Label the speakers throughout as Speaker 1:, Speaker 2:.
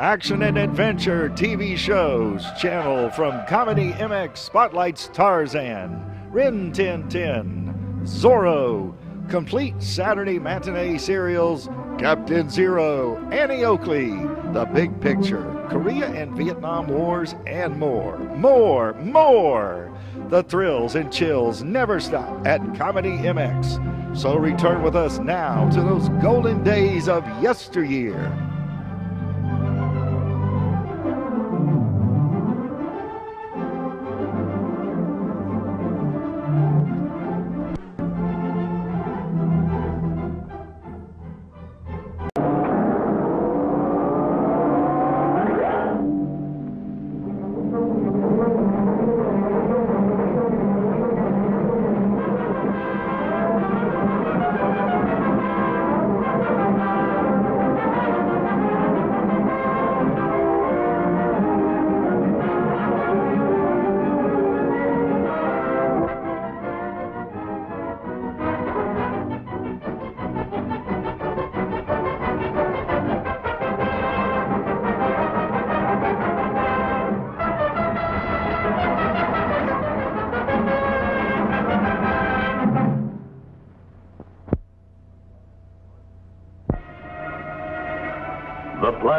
Speaker 1: Action and adventure TV shows channel from Comedy MX spotlights Tarzan, Rin Tin Tin, Zorro, complete Saturday matinee serials Captain Z-Ro, Annie Oakley, The Big Picture, Korea and Vietnam Wars, and more. More, more! The thrills and chills never stop at Comedy MX. So return with us now to those golden days of yesteryear.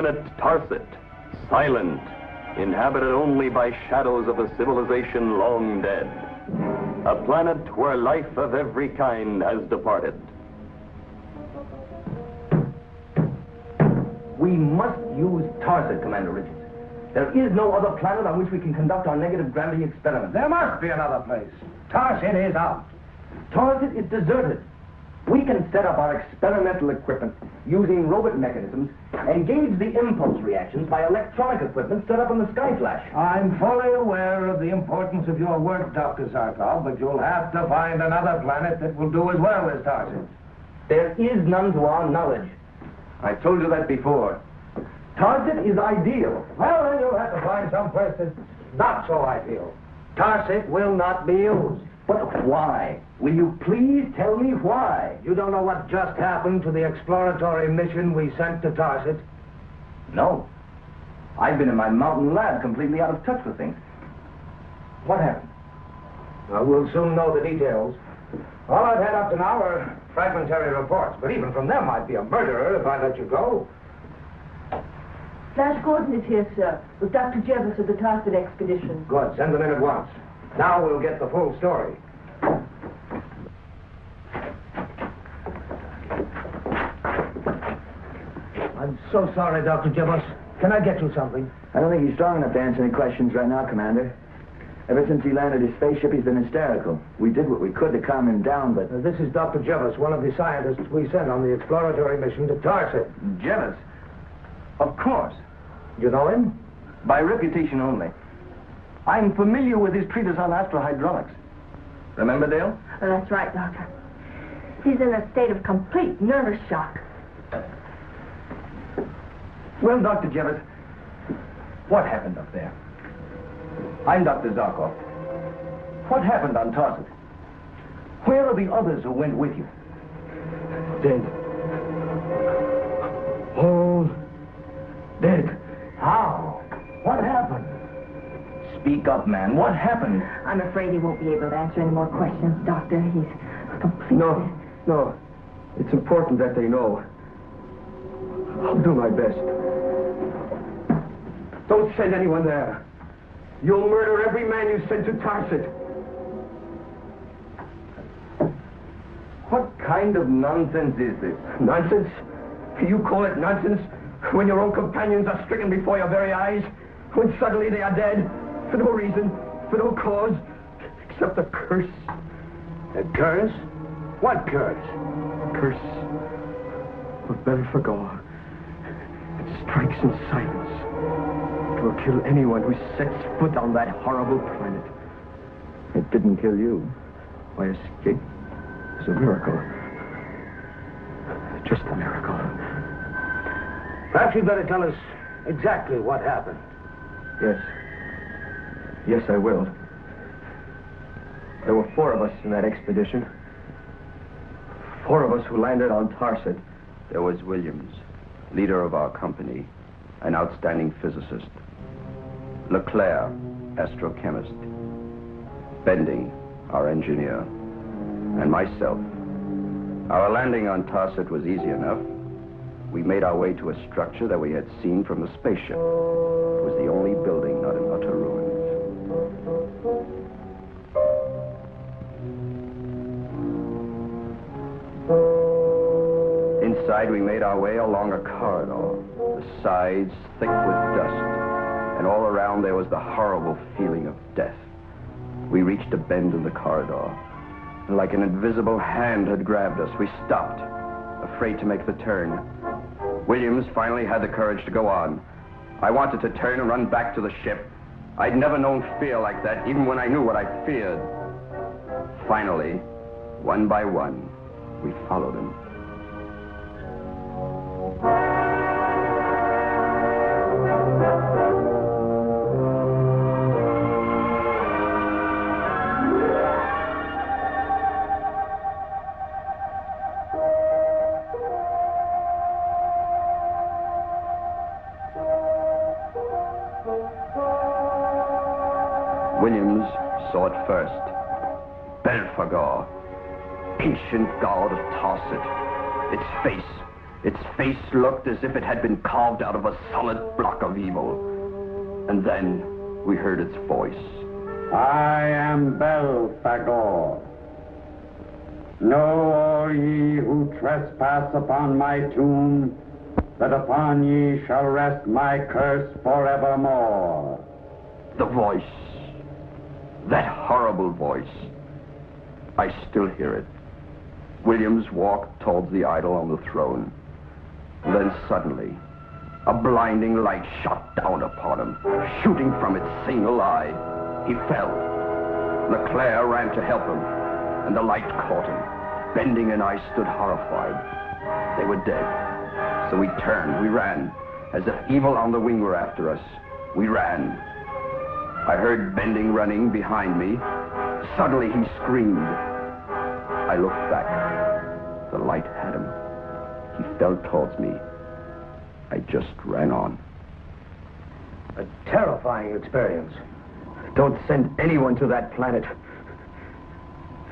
Speaker 2: Planet Tarset, silent, inhabited only by shadows of a civilization long dead. A planet where life of every kind has departed.
Speaker 3: We must use Tarset, Commander Richards. There is no other planet on which we can conduct our negative gravity experiment.
Speaker 4: There must be another place. Tarset is out.
Speaker 3: Tarset is deserted. We can set up our experimental equipment using robot mechanisms and gauge the impulse reactions by electronic equipment set up in the Sky Flash.
Speaker 4: I'm fully aware of the importance of your work, Dr. Zarkov, but you'll have to find another planet that will do as well as Tarset.
Speaker 3: There is none to our knowledge. I told you that before. Tarset is ideal.
Speaker 4: Well, then you'll have to find some place that's not so ideal. Tarset will not be used.
Speaker 3: But why? Will you please tell me why?
Speaker 4: You don't know what just happened to the exploratory mission we sent to Tarset?
Speaker 3: No. I've been in my mountain lab completely out of touch with things. What happened?
Speaker 4: Well, we'll soon know the details. All I've had up to now are fragmentary reports, but even from them I'd be a murderer if I let you go.
Speaker 5: Flash Gordon is here, sir, with Dr. Jevis of the Tarset expedition.
Speaker 4: Good, send them in at once. Now we'll get the full story. I'm so sorry, Dr. Jevis. Can I get you something?
Speaker 6: I don't think he's strong enough to answer any questions right now, Commander. Ever since he landed his spaceship, he's been hysterical. We did what we could to calm him down, but...
Speaker 4: Uh, this is Dr. Jevis, one of the scientists we sent on the exploratory mission to Tarset.
Speaker 3: Jealous? Of course.
Speaker 4: You know him?
Speaker 3: By reputation only. I'm familiar with his treatise on astrohydraulics. Remember, Dale?
Speaker 5: Oh, that's right, Doctor. He's in a state of complete nervous shock.
Speaker 3: Well, Dr. Jevis, what happened up there? I'm Dr. Zarkov. What happened on Tarset? Where are the others who went with you?
Speaker 4: Dead. All dead. How? What happened?
Speaker 3: Speak up, man. What happened?
Speaker 5: I'm afraid he won't be able to answer any more questions, Doctor. He's completely...
Speaker 7: No, no. It's important that they know. I'll do my best. Don't send anyone there. You'll murder every man you send to Tarset.
Speaker 3: What kind of nonsense is this?
Speaker 7: Nonsense? You call it nonsense when your own companions are stricken before your very eyes? When suddenly they are dead? For no reason, for no cause, except a curse.
Speaker 4: A curse? What curse?
Speaker 7: Curse of Belphegor. It strikes in silence. It will kill anyone who sets foot on that horrible planet.
Speaker 6: It didn't kill you.
Speaker 7: My escape is a miracle. Just a miracle.
Speaker 4: Perhaps you'd better tell us exactly what happened.
Speaker 7: Yes. Yes, I will. There were four of us in that expedition. Four of us who landed on Tarset.
Speaker 8: There was Williams, leader of our company. an outstanding physicist. LeClaire, astrochemist. Bending, our engineer. And myself. Our landing on Tarset was easy enough. We made our way to a structure that we had seen from the spaceship. It was the only building not in utter ruins. We made our way along a corridor, the sides thick with dust, and all around there was the horrible feeling of death. We reached a bend in the corridor, and like an invisible hand had grabbed us, we stopped, afraid to make the turn. Williams finally had the courage to go on. I wanted to turn and run back to the ship. I'd never known fear like that, even when I knew what I feared. Finally, one by one, we followed him. First. Belphegor, ancient god of Tarset. Its face, its face looked as if it had been carved out of a solid block of evil. And then we heard its voice.
Speaker 9: I am Belphegor. Know all ye who trespass upon my tomb, that upon ye shall rest my curse forevermore.
Speaker 8: The voice. That horrible voice. I still hear it. Williams walked towards the idol on the throne. Then suddenly, a blinding light shot down upon him, shooting from its single eye. He fell. LeClaire ran to help him, and the light caught him. Bending and I stood horrified. They were dead. So we turned, we ran, as if evil on the wing were after us. We ran. I heard Bending running behind me. Suddenly he screamed. I looked back. The light had him. He fell towards me. I just ran on.
Speaker 3: A terrifying experience. Don't send anyone to that planet.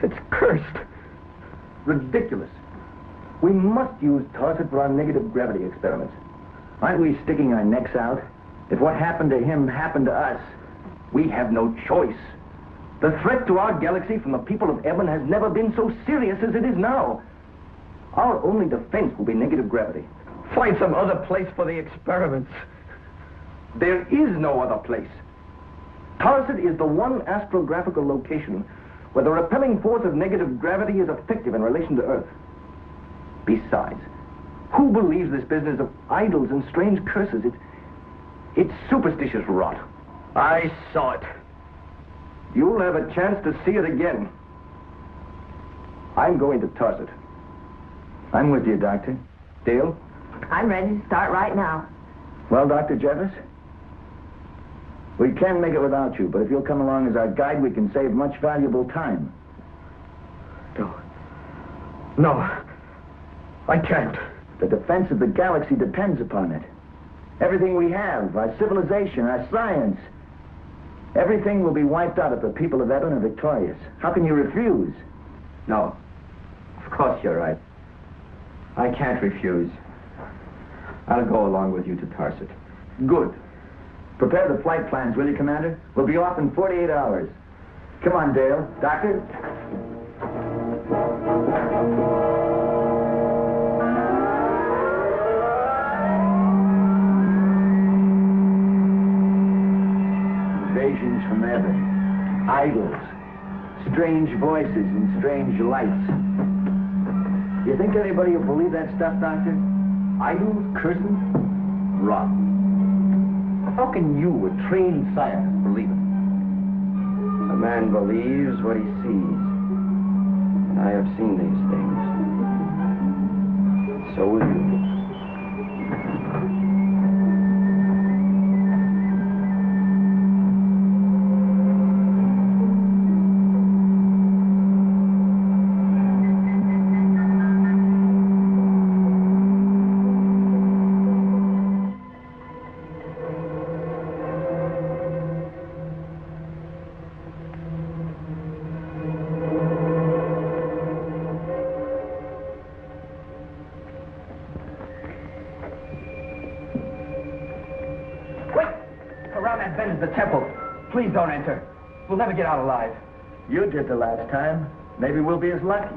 Speaker 3: It's cursed. Ridiculous. We must use Tarset for our negative gravity experiments.
Speaker 6: Aren't we sticking our necks out? If what happened to him happened to us,
Speaker 3: We have no choice. The threat to our galaxy from the people of Eben has never been so serious as it is now. Our only defense will be negative gravity.
Speaker 7: Find some other place for the experiments.
Speaker 3: There is no other place. Tarset is the one astrographical location where the repelling force of negative gravity is effective in relation to Earth. Besides, who believes this business of idols and strange curses? It's, it's superstitious rot.
Speaker 7: I saw it.
Speaker 3: You'll have a chance to see it again. I'm going to toss it.
Speaker 6: I'm with you, Doctor.
Speaker 3: Dale?
Speaker 5: I'm ready to start right now.
Speaker 6: Well, Dr. Jevis? We can make it without you, but if you'll come along as our guide, we can save much valuable time.
Speaker 7: No. No. I can't.
Speaker 6: The defense of the galaxy depends upon it. Everything we have, our civilization, our science, everything will be wiped out if the people of Eben are victorious. How can you refuse?
Speaker 3: No. Of course you're right. I can't refuse. I'll go along with you to Tarset.
Speaker 6: Good. Prepare the flight plans, will you, Commander? We'll be off in 48 hours. Come on, Dale. Doctor? Idols. Strange voices and strange lights. You think anybody will believe that stuff, Doctor?
Speaker 3: Idols, curses, rot. How can you, a trained scientist, believe it?
Speaker 8: A man believes what he sees. And I have seen these things. So will you.
Speaker 7: Get out alive.
Speaker 6: You did the last time. Maybe we'll be as lucky.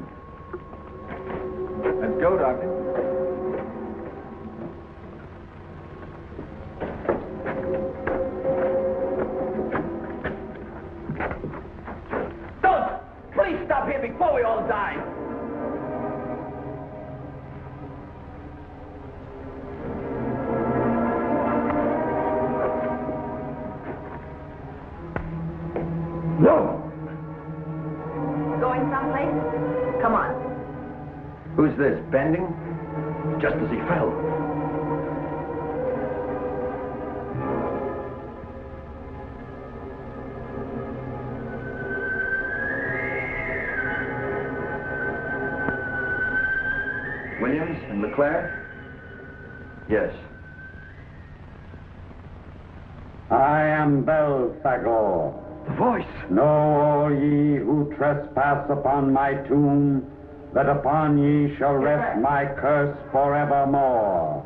Speaker 3: The voice!
Speaker 9: Know all ye who trespass upon my tomb, that upon ye shall rest my curse forevermore.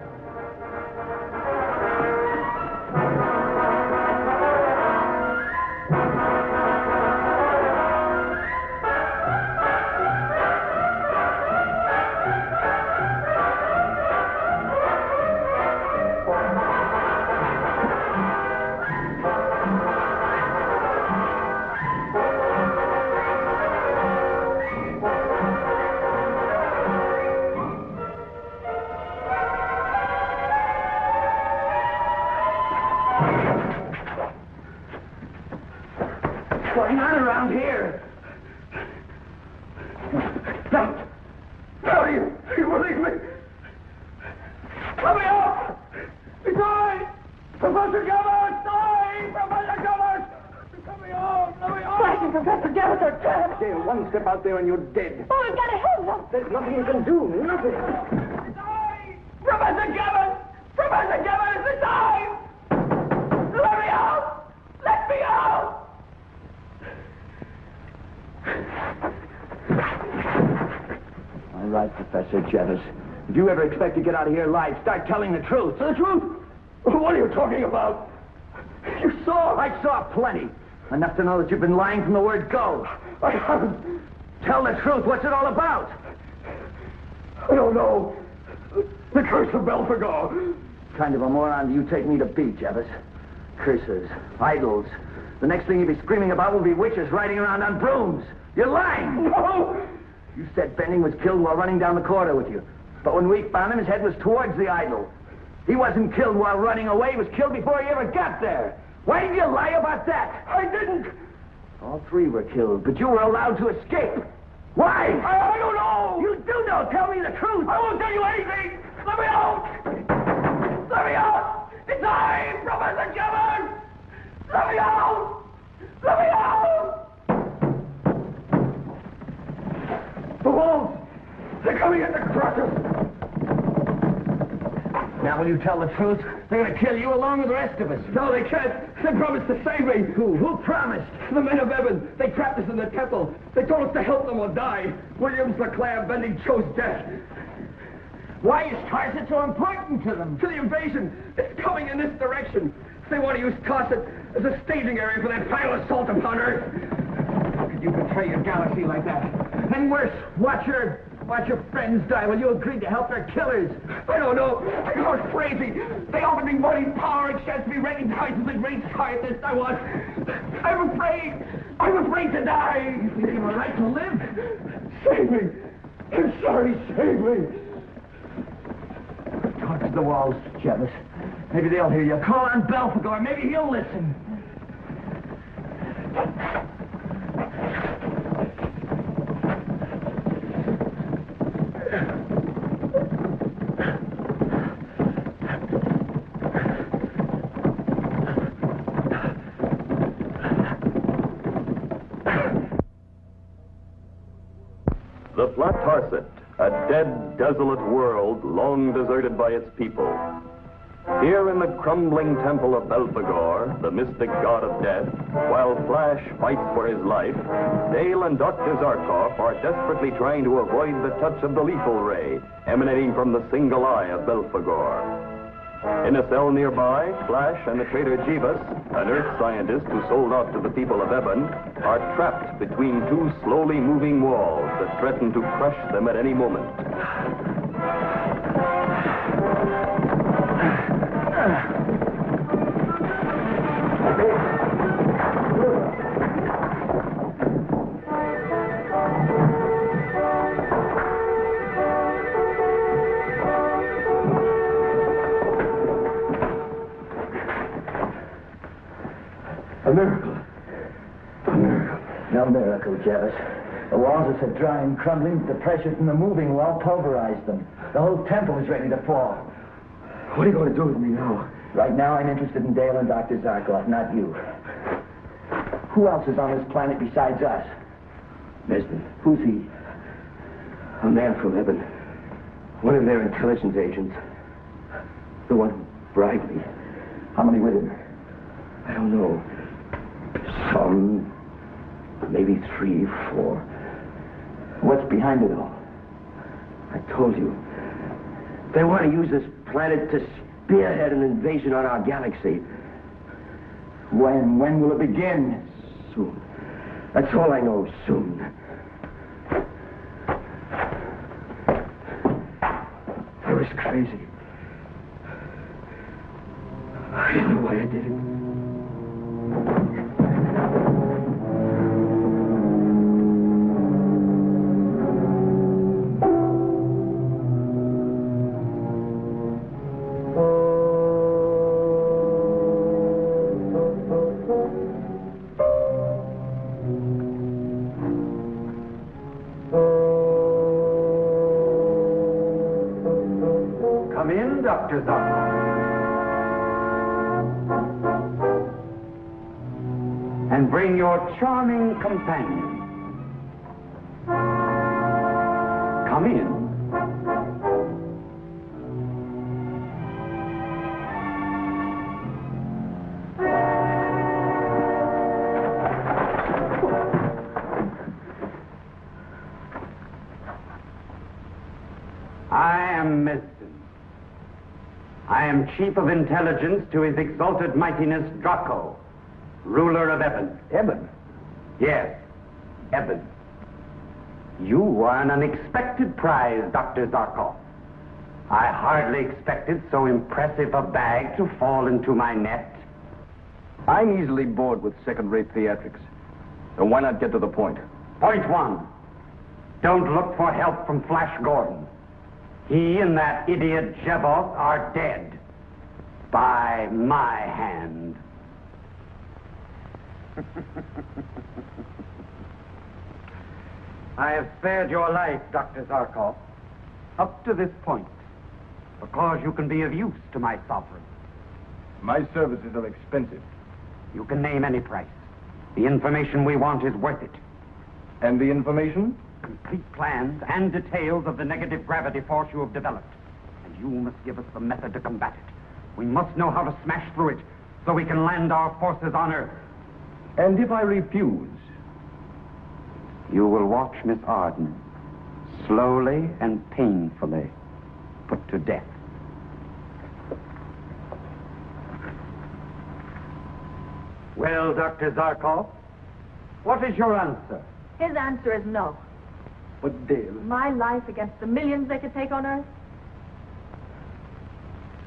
Speaker 3: Out of here alive, start telling the truth. The truth? What are you talking about? You saw. I saw plenty. Enough to know that you've been lying from the word go. I haven't. Tell the truth. What's it all about? I don't know. The curse of Belphegor. kind of a moron do you take me to be, Jevis? Curses, idols. The next thing you'll be screaming about will be witches riding around on brooms. You're lying. No. You said Bending was killed while running down the corridor with you. But when we found him, his head was towards the idol. He wasn't killed while running away. He was killed before he ever got there. Why did you lie about that? I didn't. All three were killed, but you were allowed to escape. Why? I, I don't know. You do know. Tell me the truth. I won't tell you anything. Let me out. Let me out. It's I, Professor Gabbard. Let me out. Let me out. The wolves! They're coming at the crushers! Now, will you tell the truth? They're going to kill you along with the rest of us. No, they can't. They promised to save me. Who? Who promised? The men of Eben. They trapped us in the temple. They told us to help them or die. Williams, LeClaire, Bending chose death. Why is Tarset so important to them? To the invasion. It's coming in this direction. They want to use Tarset as a staging area for their final assault upon Earth. How could you betray your galaxy like that? And worse, watch your watch your friends die while you agreed to help their killers. I don't know. I was crazy. They offered me money, power, and chance to be recognized as the great scientist I was. I'm afraid. I'm afraid to die. You think you have a right to live? Save me. I'm sorry. Save me. Talk to the walls, Jevis. Maybe they'll hear you. Call on Belphegor. Maybe he'll listen.
Speaker 2: The Flat Tarset, a dead, desolate world long deserted by its people. Here in the crumbling temple of Belphegor, the mystic god of death, while Flash fights for his life, Dale and Dr. Zarkov are desperately trying to avoid the touch of the lethal ray emanating from the single eye of Belphegor. In a cell nearby, Flash and the traitor Jevis, an Earth scientist who sold out to the people of Eben, are trapped between two slowly moving walls that threaten to crush them at any moment.
Speaker 3: Miracle,
Speaker 6: The walls are so dry and crumbling that the pressure from the moving wall pulverized them. The whole temple is ready to fall.
Speaker 3: What are you going to do with me now?
Speaker 6: Right now, I'm interested in Dale and Dr. Zarkov, not you. Who else is on this planet besides us?
Speaker 3: Nesbit.
Speaker 6: Who's he?
Speaker 3: A man from heaven. One of their intelligence agents. The one who bribed me.
Speaker 6: How many with him?
Speaker 3: I don't know. Some. Maybe three, four.
Speaker 6: What's behind it all?
Speaker 3: I told you. They want to use this planet to spearhead an invasion on our galaxy.
Speaker 6: When? When will it begin?
Speaker 3: Soon. That's all I know. Soon. I was crazy. I don't know why I did it.
Speaker 9: Chief of Intelligence to His Exalted Mightiness Draco, ruler of Eben.
Speaker 3: Eben.
Speaker 9: Yes, Eben. You are an unexpected prize, Dr. Zarkov. I hardly expected so impressive a bag to fall into my net.
Speaker 8: I'm easily bored with second-rate theatrics. So why not get to the point?
Speaker 9: Point one. Don't look for help from Flash Gordon. He and that idiot Jevis are dead. By my hand. I have spared your life, Dr. Zarkov, up to this point, because you can be of use to my sovereign.
Speaker 8: My services are expensive.
Speaker 9: You can name any price. The information we want is worth it.
Speaker 8: And the information?
Speaker 9: Complete plans and details of the negative gravity force you have developed. And you must give us the method to combat it. We must know how to smash through it so we can land our forces on Earth.
Speaker 8: And if I refuse?
Speaker 9: You will watch Miss Arden slowly and painfully put to death. Well, Dr. Zarkov, what is your answer?
Speaker 5: His answer is no.
Speaker 3: But Dale.
Speaker 5: My life against the millions they could take on Earth?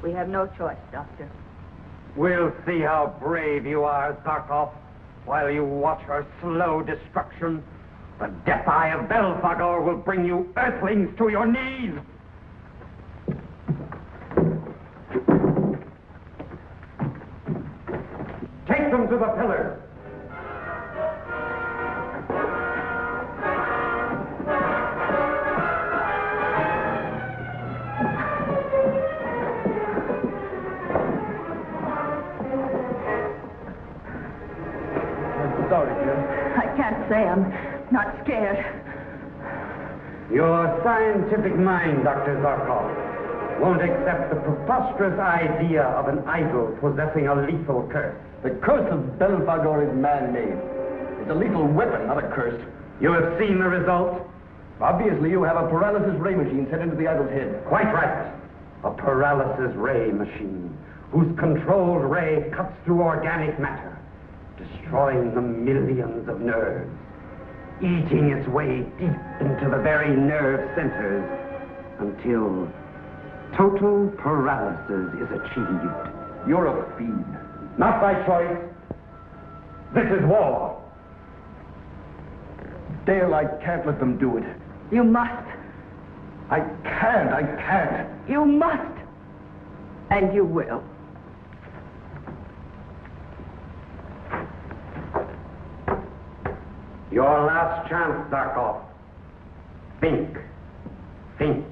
Speaker 5: We have no choice, Doctor.
Speaker 9: We'll see how brave you are, Zarkov, while you watch her slow destruction. The death eye of Belphegor will bring you earthlings to your knees. Take them to the pillars.
Speaker 5: Can't say I'm not scared.
Speaker 9: Your scientific mind, Dr. Zarkov, won't accept the preposterous idea of an idol possessing a lethal curse.
Speaker 3: The curse of Belphegor is man-made. It's a lethal weapon, not a curse.
Speaker 9: You have seen the result?
Speaker 3: Obviously, you have a paralysis ray machine set into the idol's head.
Speaker 9: Quite right. A paralysis ray machine whose controlled ray cuts through organic matter, destroying the millions of nerves, eating its way deep into the very nerve centers until total paralysis is achieved.
Speaker 3: You're a fiend.
Speaker 9: Not by choice. This is war.
Speaker 3: Dale, I can't let them do it.
Speaker 5: You must.
Speaker 3: I can't. I can't.
Speaker 5: You must. And you will.
Speaker 9: Your last chance, Zarkov. Think. Think.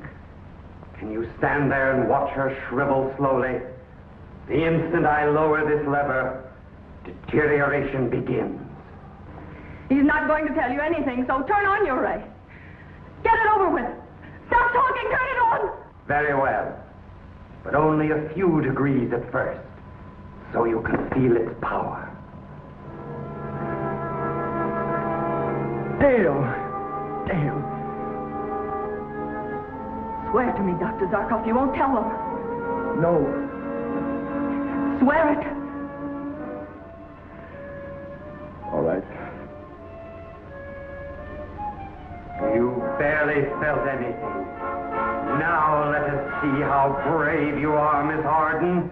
Speaker 9: Can you stand there and watch her shrivel slowly? The instant I lower this lever, deterioration begins.
Speaker 5: He's not going to tell you anything, so turn on your ray. Get it over with. Stop talking, turn it on.
Speaker 9: Very well. But only a few degrees at first, so you can feel its power.
Speaker 3: Dale. Dale.
Speaker 5: Swear to me, Dr. Zarkov, you won't tell them.
Speaker 3: No.
Speaker 5: Swear it.
Speaker 3: All right.
Speaker 9: You barely felt anything. Now let us see how brave you are, Miss
Speaker 3: Arden.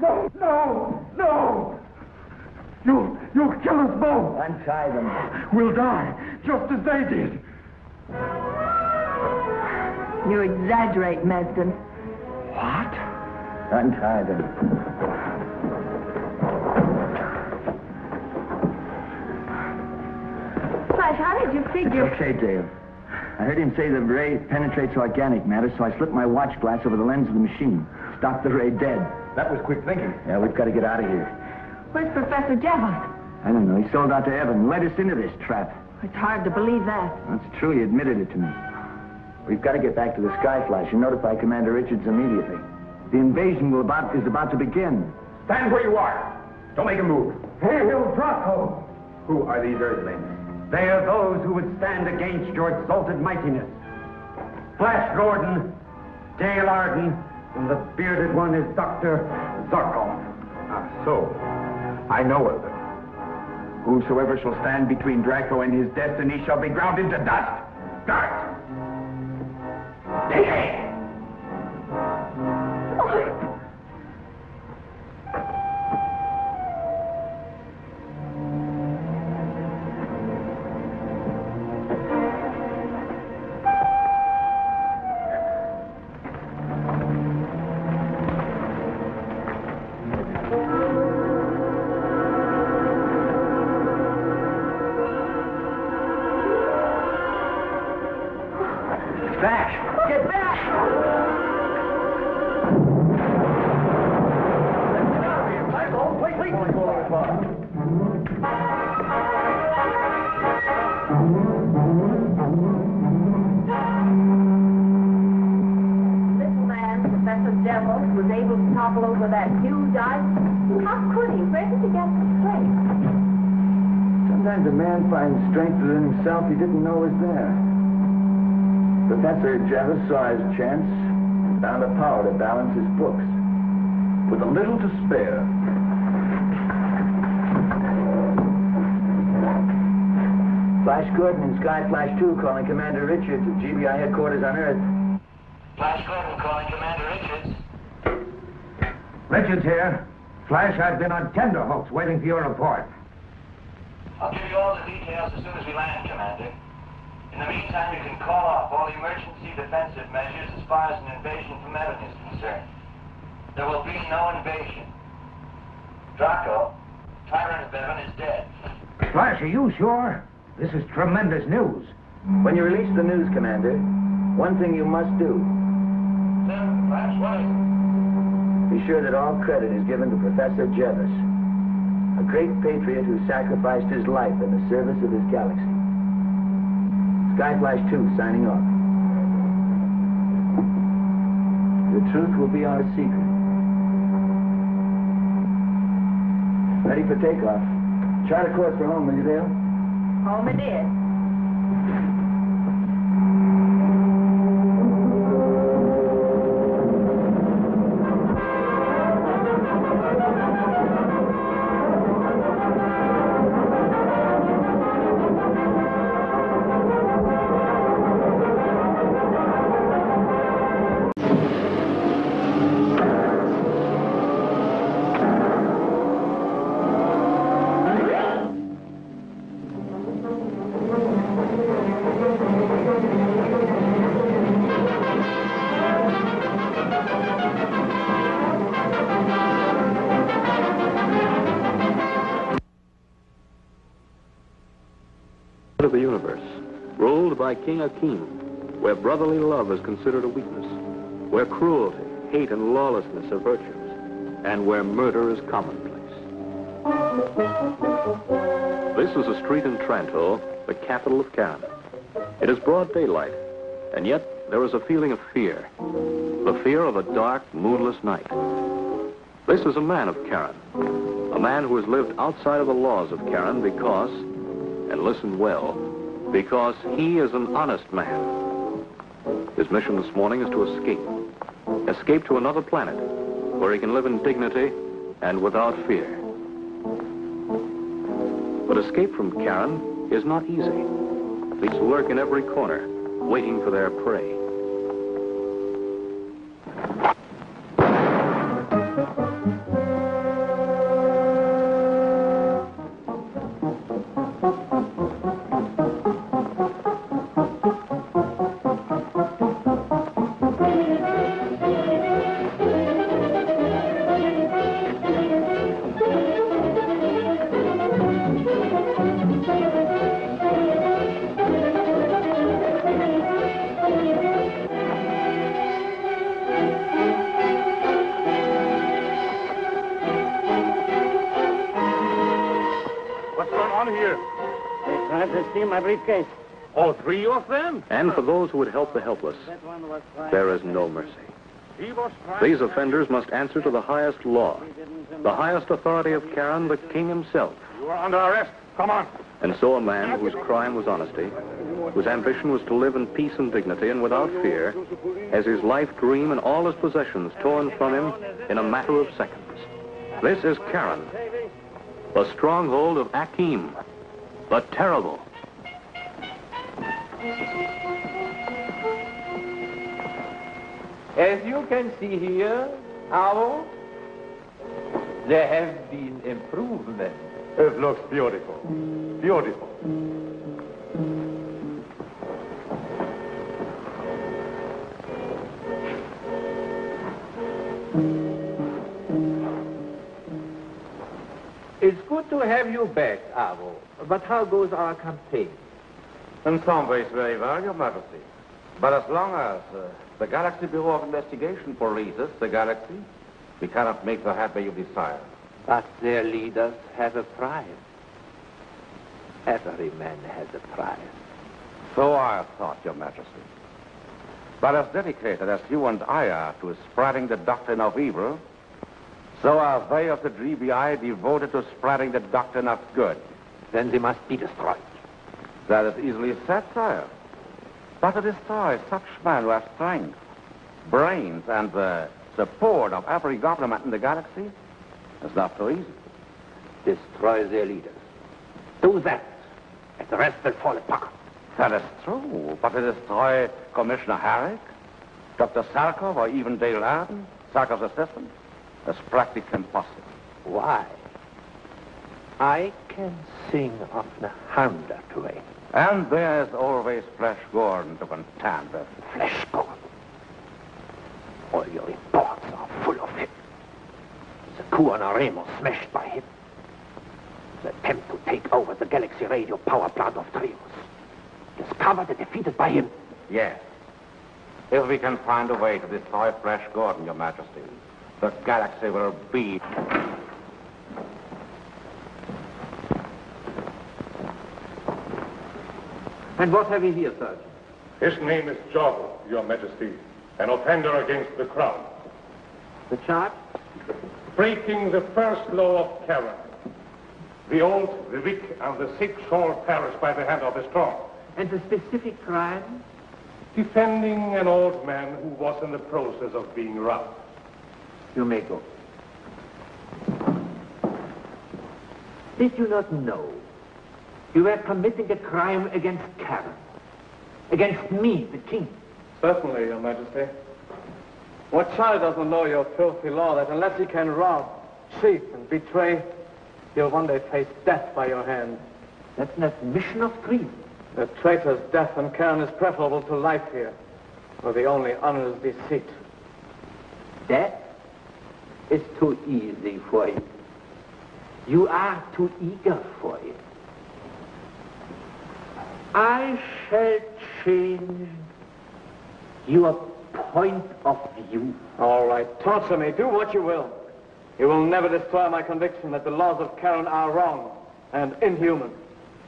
Speaker 7: No! No! No! No! You'll, you'll kill us both!
Speaker 6: Untie them.
Speaker 7: We'll die, just as they did.
Speaker 5: You exaggerate, Manston.
Speaker 7: What?
Speaker 6: Untie them.
Speaker 5: Flash, how did you figure?
Speaker 6: It's Okay, Dale. I heard him say the ray penetrates organic matter, so I slipped my watch glass over the lens of the machine. Stopped the ray dead.
Speaker 3: That was quick thinking.
Speaker 6: Yeah, we've got to get out of here.
Speaker 5: Where's Professor Jevis?
Speaker 6: I don't know. He sold out to Eben, led us into this trap.
Speaker 5: It's hard to believe that.
Speaker 6: That's true. He admitted it to me. We've got to get back to the Sky Flash and notify Commander Richards immediately. The invasion will about, is about to begin.
Speaker 3: Stand where you are. Don't make a move.
Speaker 7: Hail Draco!
Speaker 3: Who are these Earthlings?
Speaker 9: They are those who would stand against your exalted mightiness. Flash Gordon, Dale Arden, and the bearded one is Dr. Zarkov.
Speaker 3: Ah, so. I know of them. Whosoever shall stand between Draco and his destiny shall be ground into dust. Start!
Speaker 6: Back! Get back!
Speaker 3: Wait, wait!
Speaker 5: This man, Professor Jevis, was able to topple over that huge ice. How could he? Where did he get the strength?
Speaker 6: Sometimes a man finds strength within himself he didn't know was there. Professor Jevis saw his chance and found the power to balance his books. With a little to spare. Flash Gordon and Sky Flash 2 calling Commander Richards at GBI headquarters on Earth. Flash Gordon calling Commander Richards.
Speaker 3: Richards here.
Speaker 10: Flash, I've been on tenterhooks waiting for your report.
Speaker 11: I'll give you all the details as soon as we land, Commander. In the meantime, you can call off all emergency defensive measures as far as an invasion from Eben is concerned. There will be no invasion. Draco, tyrant of Eben, is dead.
Speaker 10: Flash, are you sure? This is tremendous news.
Speaker 6: When you release the news, Commander, one thing you must do.
Speaker 11: Sir, Flash, what is it?
Speaker 6: Be sure that all credit is given to Professor Jevis, a great patriot who sacrificed his life in the service of his galaxy. Skyflash 2 signing off. The truth will be our secret. Ready for takeoff. Chart a course for home, will you, Dale?
Speaker 5: Home it is.
Speaker 12: King Akim, where brotherly love is considered a weakness, where cruelty, hate, and lawlessness are virtues, and where murder is commonplace. This is a street in Tranto, the capital of Karen. It is broad daylight, and yet there is a feeling of fear, the fear of a dark, moonless night. This is a man of Karen, a man who has lived outside of the laws of Karen because and listen well, because he is an honest man. His mission this morning is to escape. Escape to another planet where he can live in dignity and without fear. But escape from Karen is not easy. These lurk in every corner, waiting for their prey.
Speaker 13: Steal my briefcase.
Speaker 14: All three of them?
Speaker 12: And for those who would help the helpless,
Speaker 13: That one was trying.
Speaker 12: there is no mercy.
Speaker 14: He was trying
Speaker 12: These offenders must answer to the highest law, the highest authority of Karen, the king himself.
Speaker 14: You are under arrest. Come on.
Speaker 12: And so a man whose crime was honesty, whose ambition was to live in peace and dignity and without fear, has his life dream and all his possessions torn from him in a matter of seconds. This is Karen, the stronghold of Akim, the terrible.
Speaker 15: As you can see here, Howell, there have been improvements.
Speaker 14: It looks beautiful. Beautiful.
Speaker 15: It's good to have you back, Avo. But how goes our campaign?
Speaker 10: In some ways, very well, Your Majesty. But as long as uh, the Galaxy Bureau of Investigation polices the galaxy, we cannot make the headway you desire.
Speaker 15: But their leaders have a prize. Every man has a prize.
Speaker 10: So I thought, Your Majesty. But as dedicated as you and I are to spreading the doctrine of evil, so are they of the GBI devoted to spreading the doctrine of good.
Speaker 15: Then they must be destroyed.
Speaker 10: That is easily said, sire. But to destroy such men who have strength, brains, and the support of every government in the galaxy is not so easy.
Speaker 15: Destroy their leaders. Do that, and the rest will fall apart.
Speaker 10: That is true, but to destroy Commissioner Herrick, Dr. Zarkov, or even Dale Arden, Zarkov's assistant, is practically impossible.
Speaker 15: Why? I can sing of the hundred way.
Speaker 4: And there's always Flash Gordon to contend with.
Speaker 15: Flash Gordon. All your reports are full of him. The coup on Remo smashed by him. The attempt to take over the Galaxy radio power plant of Trios. Discovered and defeated by him.
Speaker 4: Yes. If we can find a way to destroy Flash Gordon, Your Majesty, the galaxy will be...
Speaker 15: And what have we here, Sergeant?
Speaker 14: His name is Joggle, Your Majesty, an offender against the crown.
Speaker 15: The charge?
Speaker 14: Breaking the first law of Karen. The old, the weak, and the sick shall perish by the hand of the strong.
Speaker 15: And the specific crime?
Speaker 14: Defending an old man who was in the process of being robbed.
Speaker 15: You may go. Did you not know you were committing a crime against Karen? Against me, the king?
Speaker 16: Certainly, Your Majesty. What child doesn't know your filthy law that unless he can rob, cheat, and betray, he'll one day face death by your hand?
Speaker 15: That's an admission of treason.
Speaker 16: The traitor's death on Karen is preferable to life here, where the only honor is deceit.
Speaker 15: Death is too easy for you. You are too eager for it. I shall change your point of view.
Speaker 16: All right, torture me. Do what you will. You will never destroy my conviction that the laws of Karen are wrong and inhuman.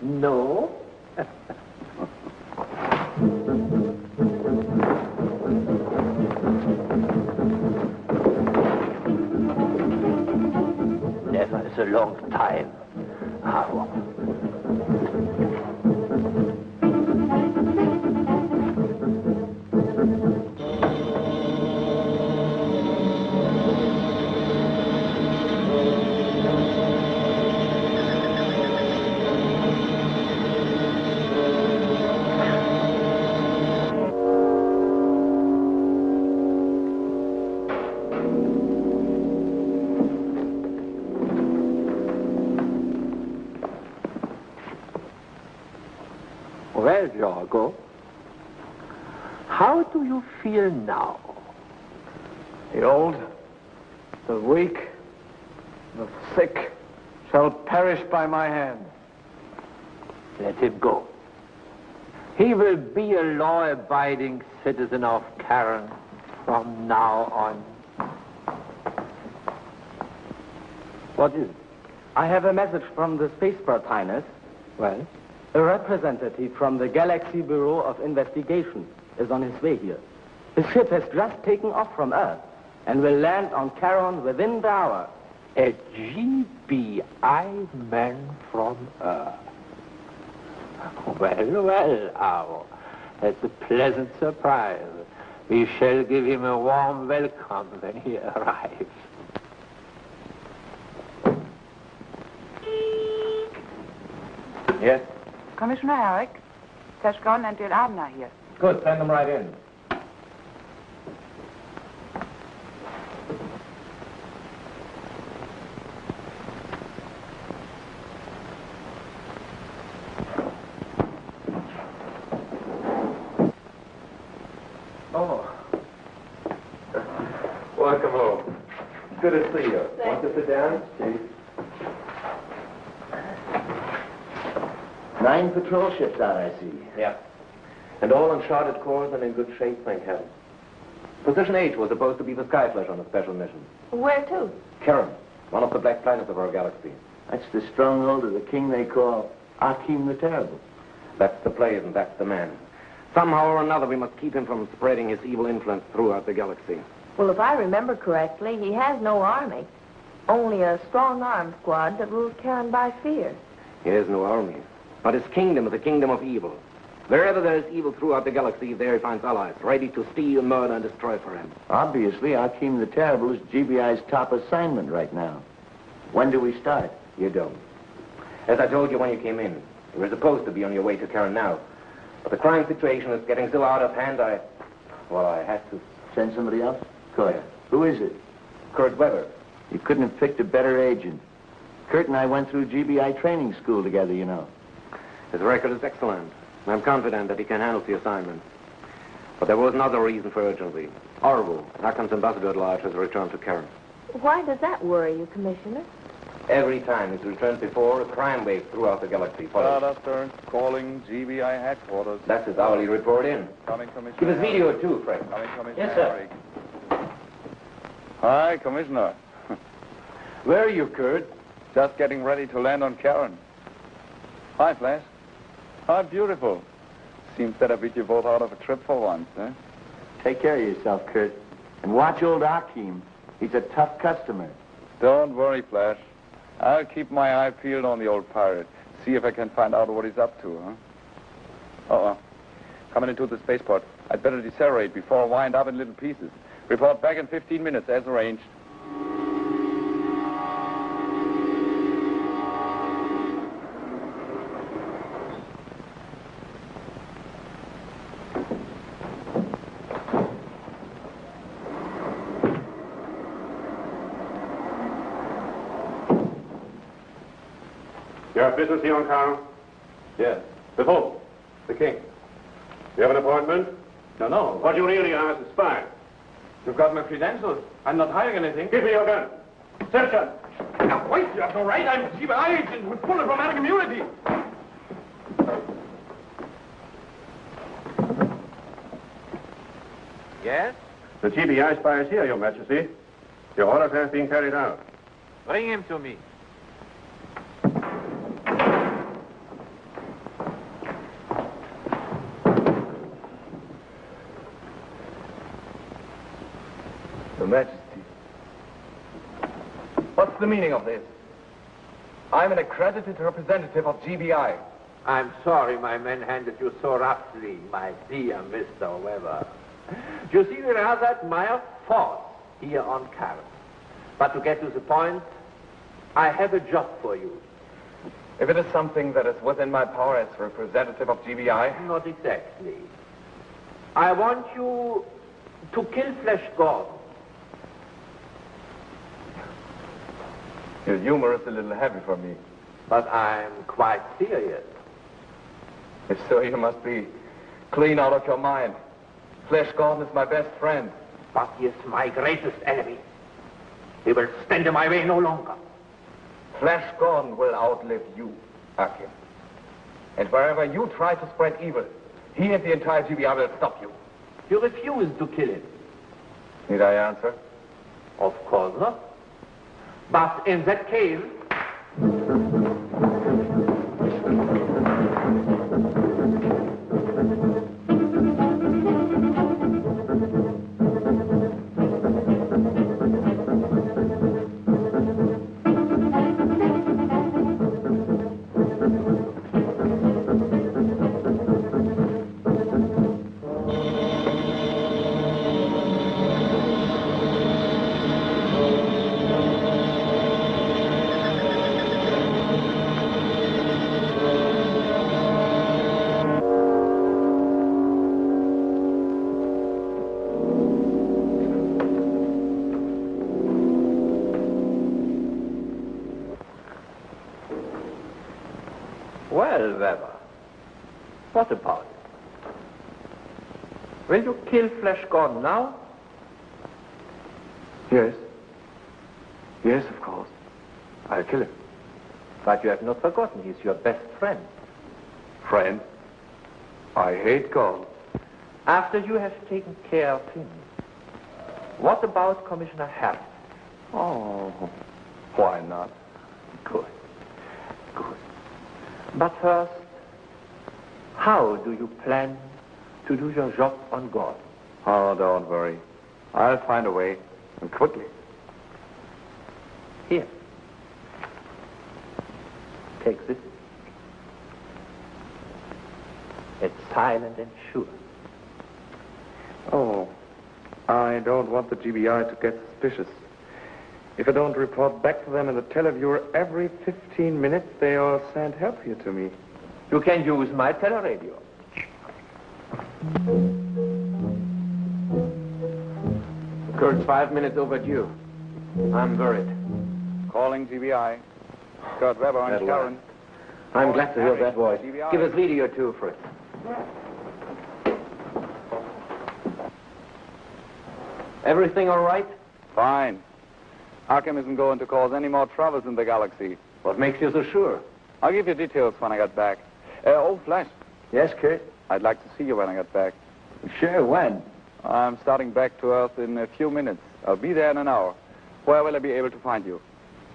Speaker 15: No. Never is a long time. How? Jorgo, how do you feel now?
Speaker 16: The old, the weak, the sick shall perish by my hand.
Speaker 15: Let him go. He will be a law-abiding citizen of Karen from now on. What is it?
Speaker 17: I have a message from the Spaceport, Highness.
Speaker 15: Well?
Speaker 17: A representative from the Galaxy Bureau of Investigation is on his way here. His ship has just taken off from Earth and will land on Charon within the hour.
Speaker 15: A GBI man from Earth. Well, well, Aro. That's a pleasant surprise. We shall give him a warm welcome when he arrives.
Speaker 16: Yes?
Speaker 18: Commissioner Herrick, Teshgon and Dil Abner here.
Speaker 16: Good, send them right in.
Speaker 19: Oh. Welcome home. Good to see you. Want to sit down? Chief?
Speaker 6: Nine patrol ships out, I see.
Speaker 19: Yeah. And all on charted course and in good shape, thank heaven. Position H was supposed to be the Skyflash on a special mission.
Speaker 5: Where to?
Speaker 19: Charon, one of the black planets of our galaxy.
Speaker 6: That's the stronghold of the king they call Akim the Terrible.
Speaker 19: That's the place and that's the man. Somehow or another, we must keep him from spreading his evil influence throughout the galaxy.
Speaker 5: Well, if I remember correctly, he has no army. Only a strong arm squad that rules Karen by fear.
Speaker 19: He has no army. But his kingdom is a kingdom of evil. Wherever there is evil throughout the galaxy, there he finds allies, ready to steal, murder, and destroy for him.
Speaker 6: Obviously, Akim the Terrible is GBI's top assignment right now. When do we start?
Speaker 19: You don't. As I told you when you came in, you were supposed to be on your way to Karen now. But the crime situation is getting so out of hand, I... Well, I had to.
Speaker 6: Send somebody else? Good. Who is it?
Speaker 19: Kurt Weber.
Speaker 6: You couldn't have picked a better agent. Kurt and I went through GBI training school together, you know.
Speaker 19: His record is excellent. and I'm confident that he can handle the assignment. But there was another reason for urgency. Orville, Atkins ambassador at large, has returned to Karen.
Speaker 5: Why does that worry you, Commissioner?
Speaker 19: Every time he's returned before, a crime wave throughout the galaxy follows.
Speaker 20: Stardust calling GBI headquarters.
Speaker 19: That's his hourly report in.
Speaker 20: Coming, Commissioner.
Speaker 19: Give us video too, Frank.
Speaker 20: Coming, Commissioner.
Speaker 19: Yes, sir.
Speaker 20: Harry. Hi, Commissioner.
Speaker 19: Where are you, Kurt?
Speaker 20: Just getting ready to land on Karen. Hi, Flash. Hi, beautiful. Seems that I beat you both out of a trip for once, eh?
Speaker 6: Take care of yourself, Kurt. And watch old Akim. He's a tough customer.
Speaker 20: Don't worry, Flash. I'll keep my eye peeled on the old pirate. See if I can find out what he's up to, huh? Uh-oh. Coming into the spaceport. I'd better decelerate before I wind up in little pieces. Report back in 15 minutes, as arranged.
Speaker 21: Have business here on Karen? Yes. With whom? The king. You have an appointment?
Speaker 16: No, no.
Speaker 21: What you really are is a spy.
Speaker 16: You've got my credentials. I'm not hiding anything.
Speaker 21: Give me your gun. Search gun.
Speaker 16: Now, wait, you have no right. I'm a GBI agent with full diplomatic immunity.
Speaker 15: Yes?
Speaker 21: The GBI spy is here, Your Majesty. Your orders have been carried out.
Speaker 15: Bring him to me.
Speaker 16: Your Majesty. What's the meaning of this? I'm an accredited representative of GBI.
Speaker 15: I'm sorry my men handled you so roughly, my dear Mr. Weber. You see, we rather admire force here on Karen. But to get to the point, I have a job for you.
Speaker 16: If it is something that is within my power as representative of GBI,
Speaker 15: Not exactly. I want you to kill Flash Gordon.
Speaker 16: Your humor is a little heavy for me.
Speaker 15: But I'm quite serious.
Speaker 16: If so, you must be clean out of your mind. Flash Gordon is my best friend.
Speaker 15: But he is my greatest enemy. He will stand in my way no longer.
Speaker 16: Flash Gordon will outlive you, Akim. And wherever you try to spread evil, he and the entire GBI will stop you.
Speaker 15: You refuse to kill him.
Speaker 16: Need I answer?
Speaker 15: Of course not. But in that case, Weber, what about it? Will you kill Flash Gordon now?
Speaker 16: Yes. Yes, of course. I'll kill him.
Speaker 15: But you have not forgotten he's your best friend.
Speaker 16: Friend, I hate Gordon.
Speaker 15: After you have taken care of him, what about Commissioner Herrick?
Speaker 16: Oh, why not?
Speaker 15: Good. But first, how do you plan to do your job on God?
Speaker 16: Oh, don't worry. I'll find a way, and quickly.
Speaker 15: Here. Take this. It's silent and sure.
Speaker 16: Oh, I don't want the GBI to get suspicious. If I don't report back to them in the televiewer every 15 minutes, they all send help here to me.
Speaker 15: You can use my teleradio.
Speaker 19: Kurt's five minutes overdue. I'm worried.
Speaker 20: Calling GBI. Kurt Weber and
Speaker 19: That'll
Speaker 20: Karen.
Speaker 19: I'm glad to hear that voice.
Speaker 20: GBI.
Speaker 19: Give us video too, Fritz. Everything all right?
Speaker 20: Fine. Akim isn't going to cause any more troubles in the galaxy.
Speaker 19: What makes you so sure?
Speaker 20: I'll give you details when I get back. Uh, oh, Flash.
Speaker 6: Yes, Kurt?
Speaker 20: I'd like to see you when I get back.
Speaker 6: Sure, when?
Speaker 20: I'm starting back to Earth in a few minutes. I'll be there in an hour. Where will I be able to find you?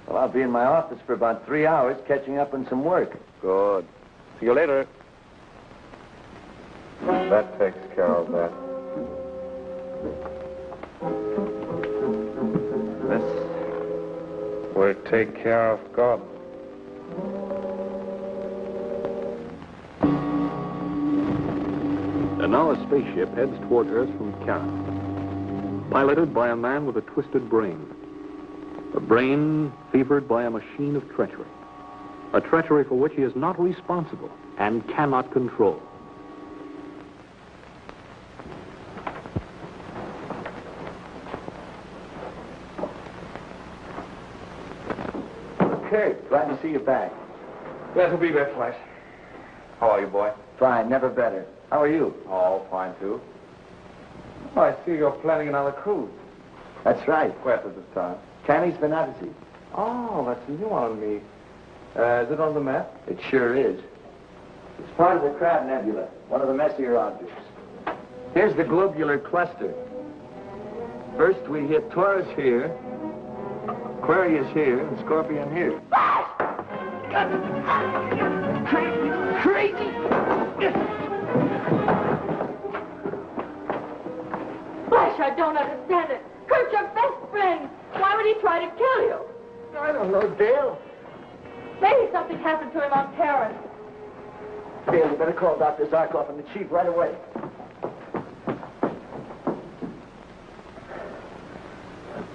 Speaker 6: Well, I'll be in my office for about three hours catching up on some work.
Speaker 20: Good. See you later. That takes care of that. Will take care of God.
Speaker 12: And now a spaceship heads toward Earth from Karen, piloted by a man with a twisted brain. A brain fevered by a machine of treachery. A treachery for which he is not responsible and cannot control.
Speaker 6: Kurt, glad to see you back.
Speaker 16: Glad to be back, Flash. How are you, boy?
Speaker 6: Fine, never better. How are you?
Speaker 16: Oh, fine, too. Oh, I see you're planning another cruise.
Speaker 6: That's right.
Speaker 16: Where to this time?
Speaker 6: Canis Venatici.
Speaker 16: Oh, that's a new one on me. Uh, is it on the map?
Speaker 6: It sure is. It's part of the Crab Nebula, one of the messier objects. Here's the globular cluster. First we hit Taurus here, Aquarius here, and Scorpion here.
Speaker 7: Crazy! Crazy!
Speaker 5: Flash, I don't understand it. Kurt's your best friend. Why would he try to kill you?
Speaker 6: I don't know, Dale.
Speaker 5: Maybe something happened to him on Terran.
Speaker 6: Dale, you better call Dr. Zarkov and the chief right away.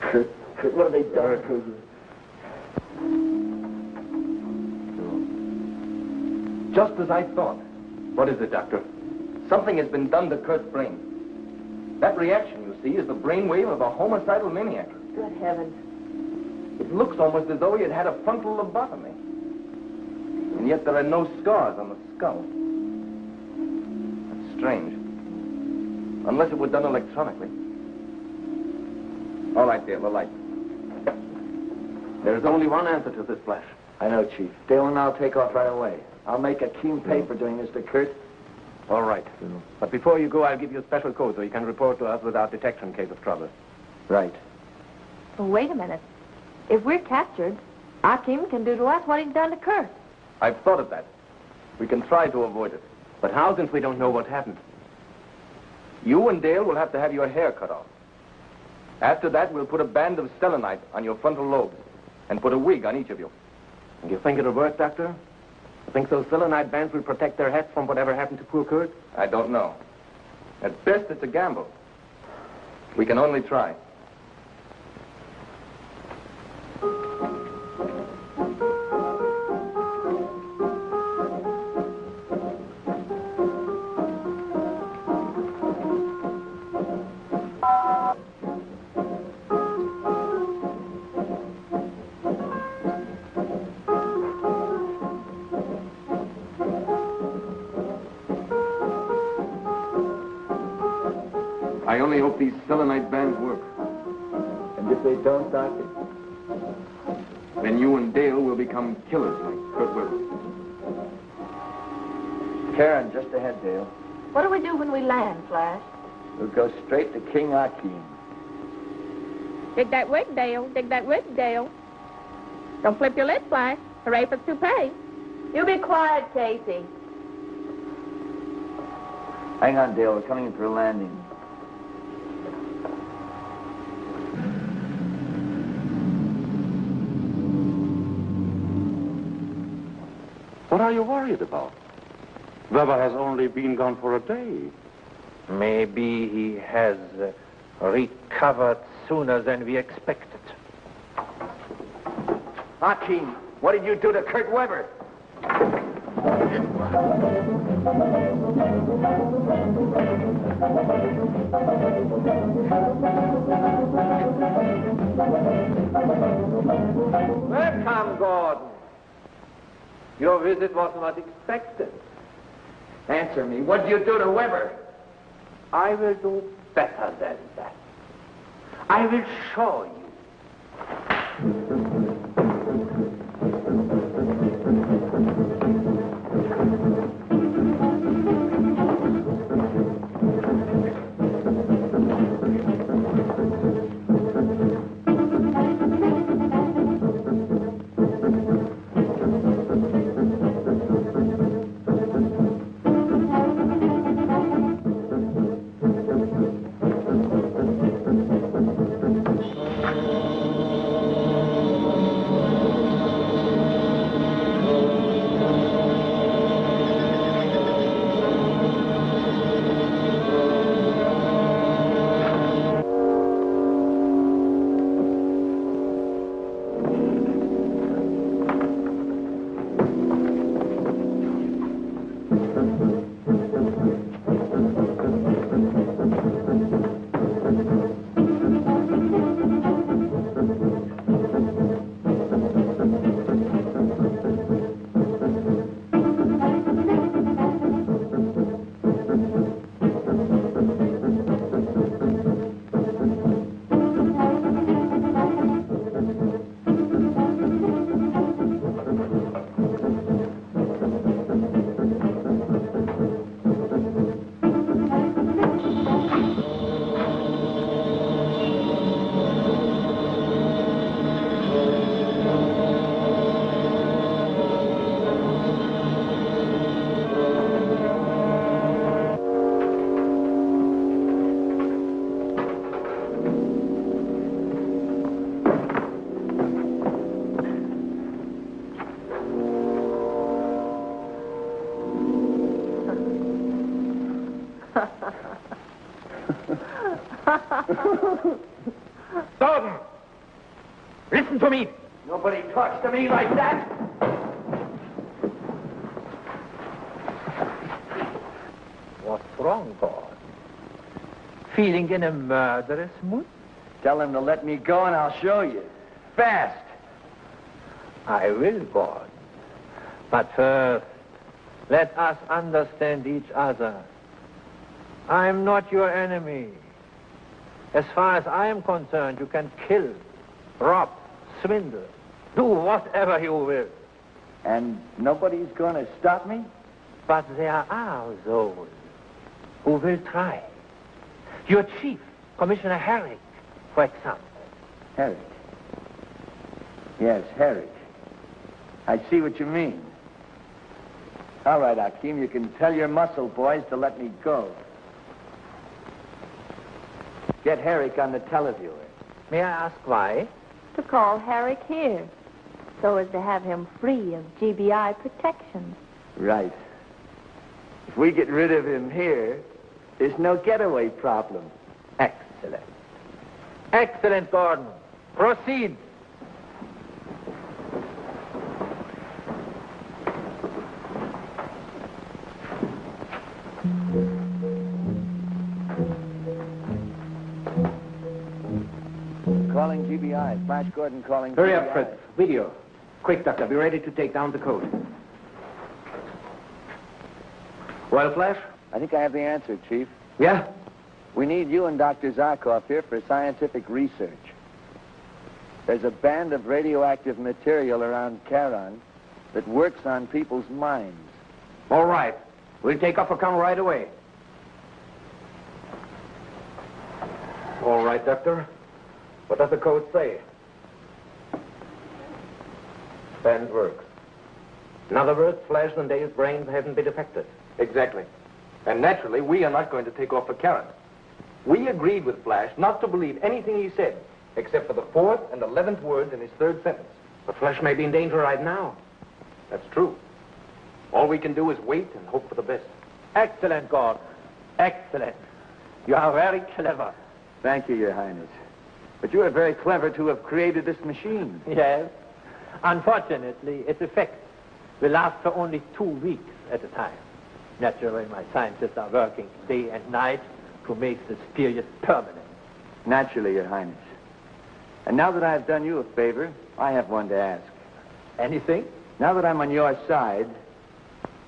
Speaker 6: Kurt, Kurt, what have they done
Speaker 3: Just as I thought.
Speaker 19: What is it, Doctor?
Speaker 3: Something has been done to Kurt's brain. That reaction, you see, is the brainwave of a homicidal maniac.
Speaker 5: Good heavens.
Speaker 3: It looks almost as though he had had a frontal lobotomy. And yet there are no scars on the skull. That's strange. Unless it were done electronically. All right, Dale, the light.
Speaker 19: There's only one answer to this, Flash.
Speaker 6: I know, Chief. Dale and I'll take off right away. I'll make a keen pay for doing this to Kurt.
Speaker 19: All right. Hmm. But before you go, I'll give you a special code so you can report to us without detection in case of trouble.
Speaker 6: Right.
Speaker 5: Well, wait a minute. If we're captured, Akim can do to us what he's done to Kurt.
Speaker 3: I've thought of that. We can try to avoid it.
Speaker 19: But how, since we don't know what happened?
Speaker 3: You and Dale will have to have your hair cut off. After that, we'll put a band of selenite on your frontal lobes and put a wig on each of you.
Speaker 19: And you think it'll work, Doctor? Think those selenite bands will protect their heads from whatever happened to poor Kurt?
Speaker 3: I don't know. At best, it's a gamble. We can only try. These selenite bands work.
Speaker 6: And if they don't, Doctor?
Speaker 3: Then you and Dale will become killers like Kurt Weber.
Speaker 6: Karen, just ahead, Dale.
Speaker 5: What do we do when we land, Flash?
Speaker 6: We'll go straight to King Akim.
Speaker 22: Dig that wig, Dale. Dig that wig, Dale. Don't flip your lid, Flash. Hooray for toupee.
Speaker 5: You be quiet, Casey.
Speaker 6: Hang on, Dale. We're coming in for a landing.
Speaker 4: What are you worried about? Weber has only been gone for a day.
Speaker 15: Maybe he has uh, recovered sooner than we expected.
Speaker 3: Akim, what did you do to Kurt Weber?
Speaker 23: Welcome, Gordon. Your visit was not expected. Answer me, what do you do to Weber? I will do better than that. I will show you. Nobody me like that.
Speaker 15: What's wrong, Gordon? Feeling in a murderous mood?
Speaker 6: Tell him to let me go and I'll show you. Fast.
Speaker 15: I will, Gordon. But first, let us understand each other. I'm not your enemy. As far as I am concerned, you can kill, rob, swindle, do whatever you will.
Speaker 6: And nobody's going to stop me?
Speaker 15: But there are those who will try. Your chief, Commissioner Herrick, for example.
Speaker 6: Herrick. Yes, Herrick. I see what you mean. All right, Akim, you can tell your muscle boys to let me go. Get Herrick on the televiewer.
Speaker 15: May I ask why?
Speaker 24: To call Herrick here, so as to have him free of GBI protection.
Speaker 6: Right. If we get rid of him here, there's no getaway problem.
Speaker 15: Excellent. Excellent, Gordon. Proceed.
Speaker 6: Calling GBI. Flash Gordon calling
Speaker 19: Hurry
Speaker 6: GBI.
Speaker 19: up, Fritz. Video. Quick, Doctor. Be ready to take down the code. Well, Flash?
Speaker 6: I think I have the answer, Chief.
Speaker 19: Yeah?
Speaker 6: We need you and Dr. Zarkov here for scientific research. There's a band of radioactive material around Charon that works on people's minds.
Speaker 19: All right. We'll take off a count right away. All right, Doctor. What does the code say? Band works. In other words, Flash and Dave's brains haven't been affected.
Speaker 3: Exactly. And naturally, we are not going to take off for Karen. We agreed with Flash not to believe anything he said, except for the fourth and eleventh words in his third sentence.
Speaker 19: But Flash may be in danger right now.
Speaker 3: That's true. All we can do is wait and hope for the best.
Speaker 15: Excellent, Gordon. Excellent. You are very clever.
Speaker 6: Thank you, Your Highness. But you are very clever to have created this machine.
Speaker 15: Yes. Unfortunately, its effects will last for only two weeks at a time. Naturally, my scientists are working day and night to make this period permanent.
Speaker 6: Naturally, Your Highness. And now that I've done you a favor, I have one to ask.
Speaker 15: Anything?
Speaker 6: Now that I'm on your side,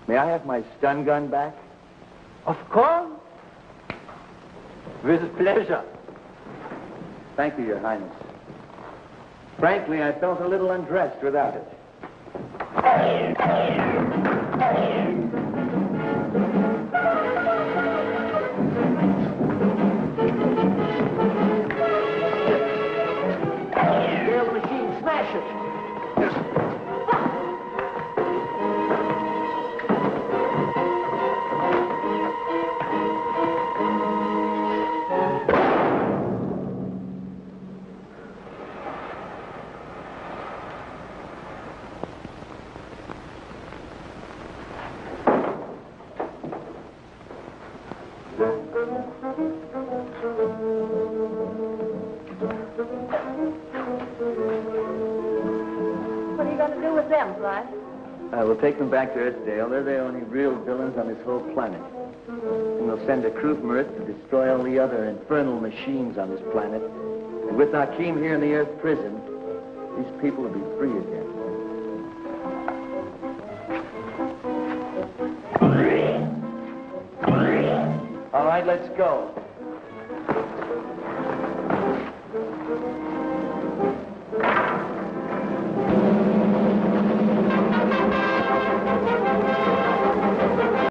Speaker 6: may I have my stun gun back?
Speaker 15: Of course. With pleasure.
Speaker 6: Thank you, Your Highness. Frankly, I felt a little undressed without it. Take them back to Earthdale. They're the only real villains on this whole planet. And we'll send a crew from Earth to destroy all the other infernal machines on this planet. And with Akim here in the Earth prison, these people will be free again. All right, let's go.